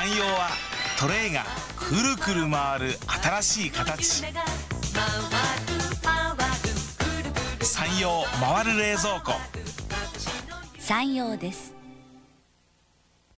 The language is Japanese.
山陽はトレイがくるくる回る新しい形。山陽回る冷蔵庫。山陽です。